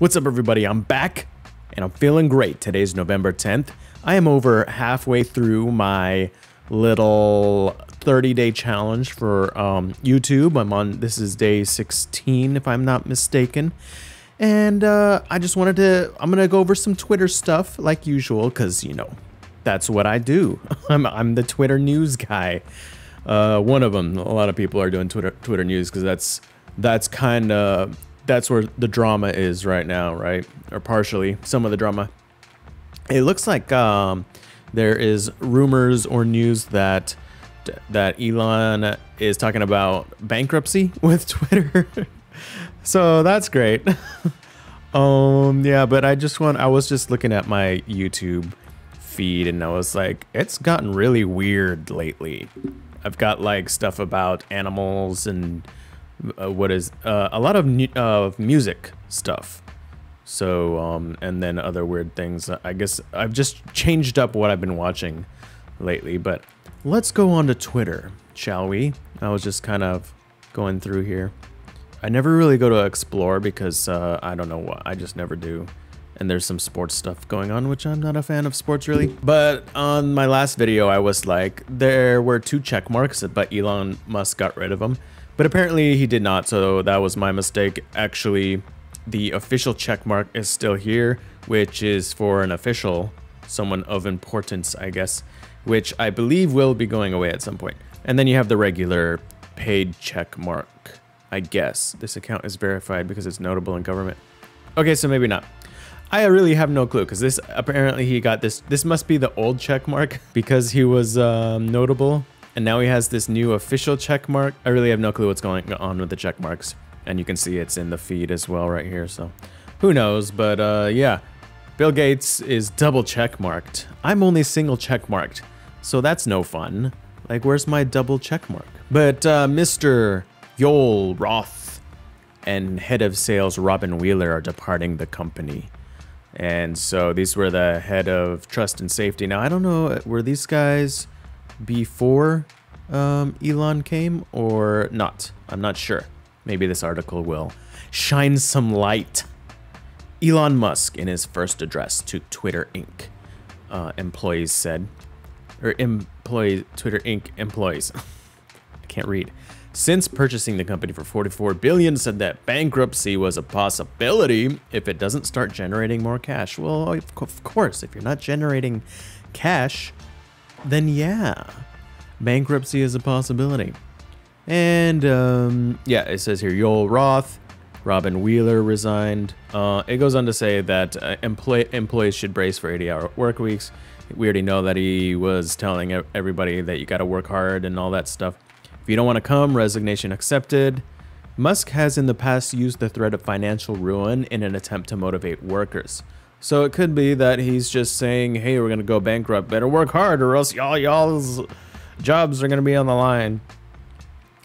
What's up, everybody? I'm back and I'm feeling great. Today's November 10th. I am over halfway through my little 30 day challenge for um, YouTube. I'm on, this is day 16, if I'm not mistaken. And uh, I just wanted to, I'm to go over some Twitter stuff like usual because, you know, that's what I do. I'm, I'm the Twitter news guy. Uh, one of them. A lot of people are doing Twitter Twitter news because that's that's kind of that's where the drama is right now, right? Or partially some of the drama. It looks like um, there is rumors or news that that Elon is talking about bankruptcy with Twitter. so that's great. um yeah, but I just want I was just looking at my YouTube feed and I was like it's gotten really weird lately. I've got like stuff about animals and uh, what is uh, a lot of uh, music stuff. So um, and then other weird things. I guess I've just changed up what I've been watching lately. But let's go on to Twitter, shall we? I was just kind of going through here. I never really go to explore because uh, I don't know what I just never do and there's some sports stuff going on, which I'm not a fan of sports really. But on my last video, I was like, there were two check marks, but Elon Musk got rid of them. But apparently he did not, so that was my mistake. Actually, the official check mark is still here, which is for an official, someone of importance, I guess, which I believe will be going away at some point. And then you have the regular paid check mark, I guess. This account is verified because it's notable in government. Okay, so maybe not. I really have no clue because this apparently he got this. This must be the old check mark because he was um, notable. And now he has this new official check mark. I really have no clue what's going on with the check marks. And you can see it's in the feed as well right here. So who knows? But uh, yeah, Bill Gates is double check marked. I'm only single check marked. So that's no fun. Like, where's my double check mark? But uh, Mr. Joel Roth and head of sales Robin Wheeler are departing the company. And so these were the head of trust and safety. Now, I don't know, were these guys before um, Elon came or not? I'm not sure. Maybe this article will shine some light. Elon Musk, in his first address to Twitter Inc., uh, employees said, or employees, Twitter Inc. employees, I can't read, since purchasing the company for 44 billion said that bankruptcy was a possibility if it doesn't start generating more cash. Well, of course, if you're not generating cash, then yeah, bankruptcy is a possibility. And um, yeah, it says here Yoel Roth, Robin Wheeler resigned. Uh, it goes on to say that uh, employ employees should brace for 80 hour work weeks. We already know that he was telling everybody that you got to work hard and all that stuff. If you don't want to come, resignation accepted. Musk has in the past used the threat of financial ruin in an attempt to motivate workers. So it could be that he's just saying, hey, we're going to go bankrupt. Better work hard or else y'all y'all's jobs are going to be on the line.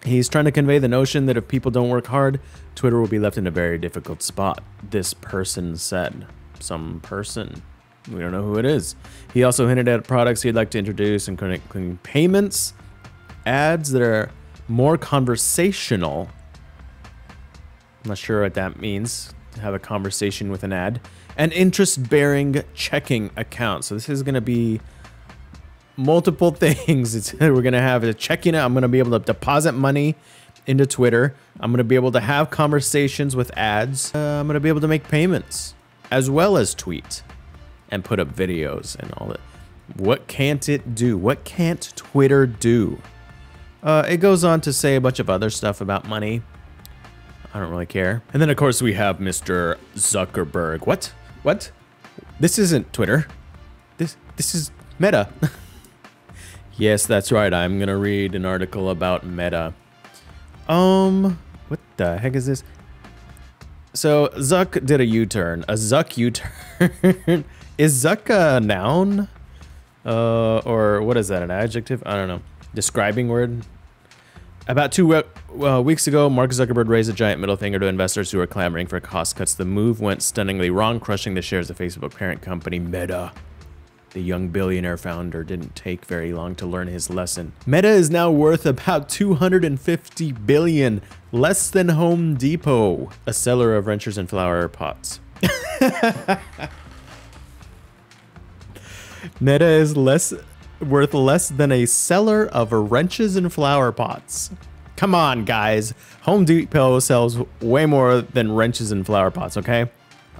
He's trying to convey the notion that if people don't work hard, Twitter will be left in a very difficult spot. This person said. Some person. We don't know who it is. He also hinted at products he'd like to introduce, including payments, ads that are more conversational. I'm not sure what that means. Have a conversation with an ad. An interest-bearing checking account. So this is going to be multiple things. It's, we're going to have a checking. I'm going to be able to deposit money into Twitter. I'm going to be able to have conversations with ads. Uh, I'm going to be able to make payments as well as tweet and put up videos and all that. What can't it do? What can't Twitter do? Uh, it goes on to say a bunch of other stuff about money. I don't really care. And then, of course, we have Mr. Zuckerberg. What? What? This isn't Twitter. This this is Meta. yes, that's right. I'm gonna read an article about Meta. Um, what the heck is this? So Zuck did a U-turn. A Zuck U-turn. is Zuck a noun? Uh, or what is that? An adjective? I don't know. Describing word? About two uh, weeks ago, Mark Zuckerberg raised a giant middle finger to investors who were clamoring for cost cuts. The move went stunningly wrong, crushing the shares of Facebook parent company Meta. The young billionaire founder didn't take very long to learn his lesson. Meta is now worth about 250 billion, less than Home Depot, a seller of wrenches and flower pots. Meta is less worth less than a seller of wrenches and flower pots. Come on, guys. Home Depot sells way more than wrenches and flower pots, okay?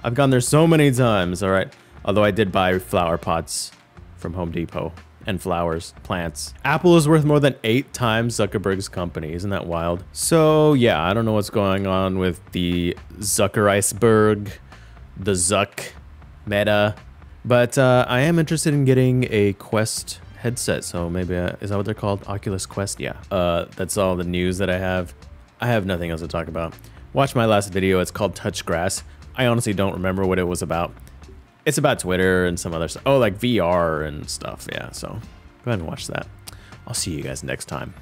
I've gone there so many times, all right? Although I did buy flower pots from Home Depot and flowers, plants. Apple is worth more than eight times Zuckerberg's company. Isn't that wild? So yeah, I don't know what's going on with the Zucker iceberg, the Zuck meta, but uh, I am interested in getting a Quest headset. So maybe, uh, is that what they're called? Oculus Quest? Yeah. Uh, that's all the news that I have. I have nothing else to talk about. Watch my last video. It's called Touch Grass. I honestly don't remember what it was about. It's about Twitter and some other stuff. Oh, like VR and stuff. Yeah, so go ahead and watch that. I'll see you guys next time.